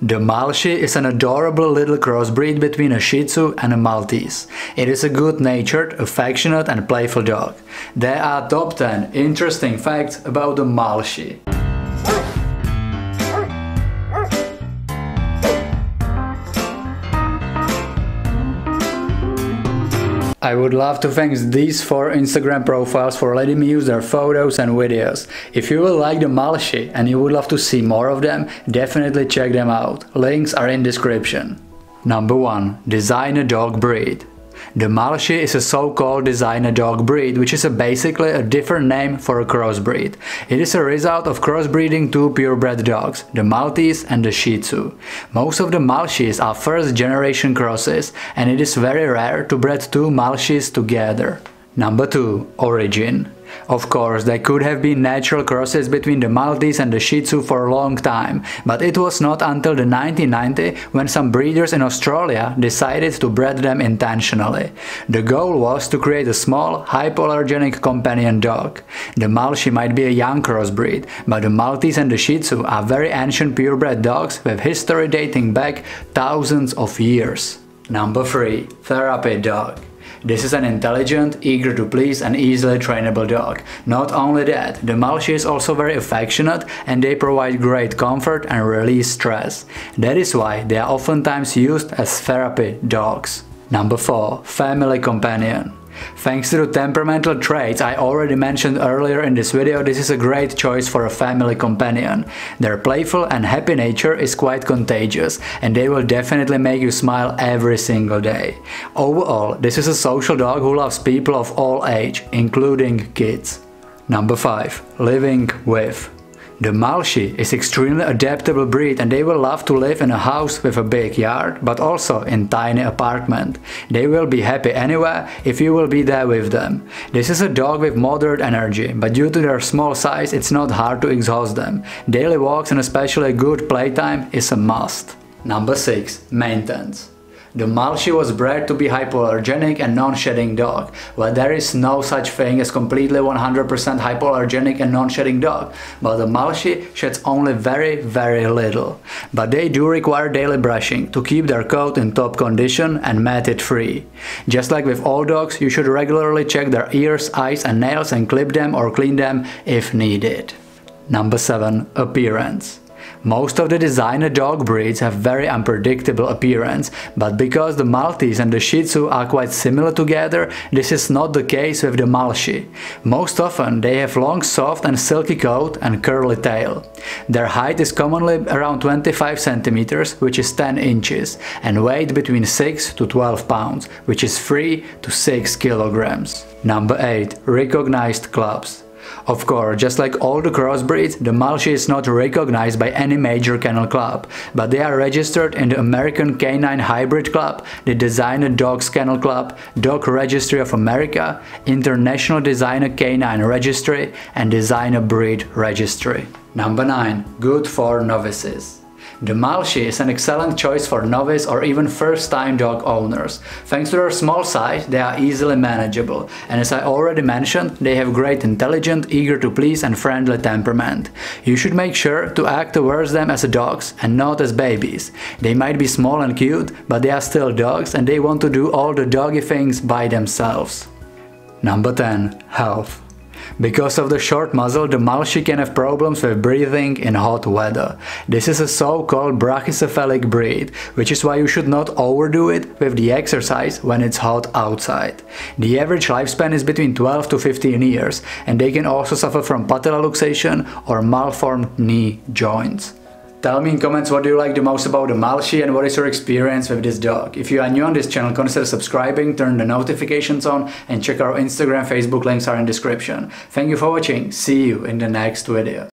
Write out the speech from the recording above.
The Malshi is an adorable little crossbreed between a Shih Tzu and a Maltese. It is a good-natured, affectionate and playful dog. There are top 10 interesting facts about the Malshi. I would love to thank these four Instagram profiles for letting me use their photos and videos. If you will like the Malshi and you would love to see more of them, definitely check them out. Links are in description. Number 1. Designer dog breed. The Malshi is a so-called designer dog breed, which is a basically a different name for a crossbreed. It is a result of crossbreeding two purebred dogs, the Maltese and the Shih Tzu. Most of the Malshis are first generation crosses, and it is very rare to breed two Malshis together. Number 2. Origin of course, there could have been natural crosses between the Maltese and the Shih Tzu for a long time, but it was not until the 1990 when some breeders in Australia decided to bred them intentionally. The goal was to create a small, hypoallergenic companion dog. The Malshi might be a young crossbreed, but the Maltese and the Shih Tzu are very ancient purebred dogs with history dating back thousands of years. Number 3. Therapy Dog this is an intelligent, eager to please and easily trainable dog. Not only that, the Malshi is also very affectionate and they provide great comfort and release stress. That is why they are oftentimes used as therapy dogs. Number 4. Family Companion Thanks to the temperamental traits I already mentioned earlier in this video, this is a great choice for a family companion. Their playful and happy nature is quite contagious and they will definitely make you smile every single day. Overall, this is a social dog who loves people of all age, including kids. Number 5. Living with the Malshi is extremely adaptable breed and they will love to live in a house with a big yard, but also in tiny apartment. They will be happy anywhere if you will be there with them. This is a dog with moderate energy, but due to their small size it's not hard to exhaust them. Daily walks and especially good playtime is a must. Number 6. Maintenance the Malshi was bred to be hypoallergenic and non-shedding dog, but there is no such thing as completely 100% hypoallergenic and non-shedding dog, but the Malshi sheds only very very little. But they do require daily brushing to keep their coat in top condition and mat it free. Just like with all dogs, you should regularly check their ears, eyes and nails and clip them or clean them if needed. Number 7. Appearance most of the designer dog breeds have very unpredictable appearance, but because the Maltese and the Shih Tzu are quite similar together, this is not the case with the Malshi. Most often they have long soft and silky coat and curly tail. Their height is commonly around 25 centimeters, which is 10 inches, and weight between 6 to 12 pounds, which is 3 to 6 kilograms. Number 8. Recognized clubs of course, just like all the crossbreeds, the Malshi is not recognized by any major kennel club, but they are registered in the American Canine Hybrid Club, the Designer Dogs Kennel Club, Dog Registry of America, International Designer Canine Registry and Designer Breed Registry. Number 9. Good for novices. The Malshi is an excellent choice for novice or even first-time dog owners. Thanks to their small size, they are easily manageable, and as I already mentioned, they have great intelligent, eager to please and friendly temperament. You should make sure to act towards them as dogs and not as babies. They might be small and cute, but they are still dogs and they want to do all the doggy things by themselves. Number 10. Health because of the short muzzle, the Malshi can have problems with breathing in hot weather. This is a so-called brachycephalic breed, which is why you should not overdo it with the exercise when it's hot outside. The average lifespan is between 12 to 15 years, and they can also suffer from patella luxation or malformed knee joints. Tell me in comments what do you like the most about the Malshi and what is your experience with this dog. If you are new on this channel, consider subscribing, turn the notifications on and check our Instagram, Facebook links are in description. Thank you for watching, see you in the next video.